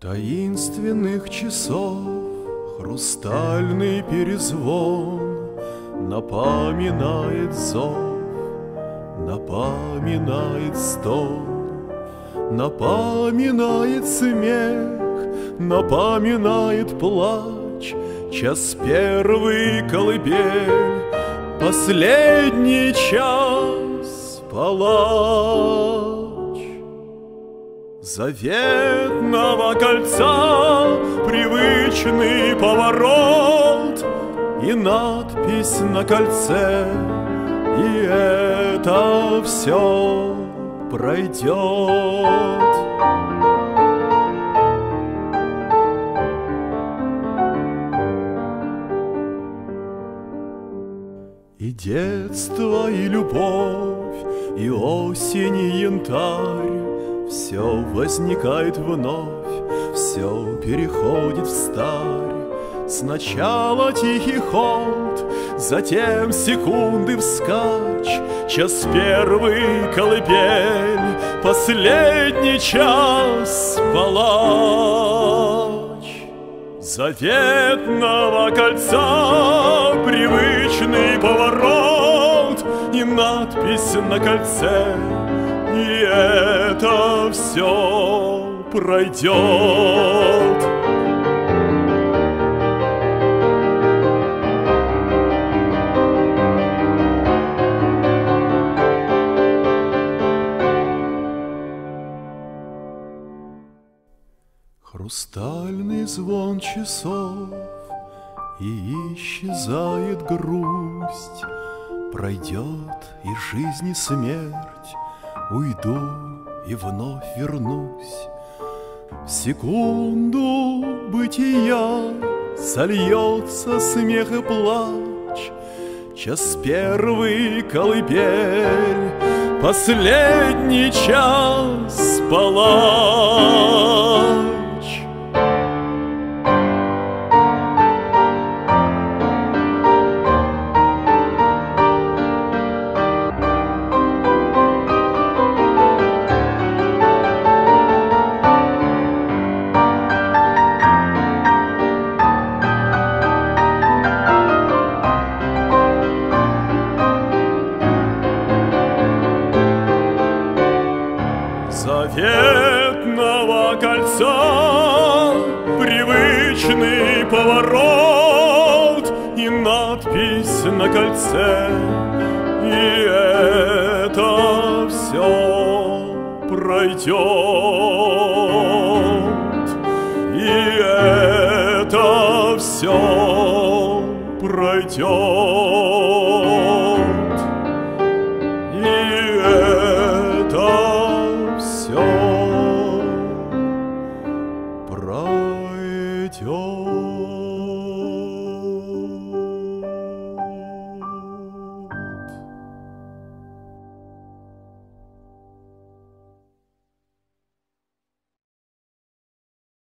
Таинственных часов хрустальный перезвон Напоминает зов, напоминает стон, Напоминает смех, напоминает плач, Час первый колыбель, последний час палач. Заветного кольца привычный поворот И надпись на кольце, и это все пройдет. И детство, и любовь, и осень, и янтарь все возникает вновь, все переходит в старь. Сначала тихий ход, затем секунды вскачь, Час первый колыбель, последний час палач. Заветного кольца привычный поворот И надпись на кольце и это все пройдет. Хрустальный звон часов И исчезает грусть Пройдет и жизнь, и смерть Уйду и вновь вернусь. В секунду бытия Сольется смех и плач, Час первый колыбель, Последний час палач. Заветного кольца Привычный поворот и надпись на кольце. И это все пройдет И это все пройдет 就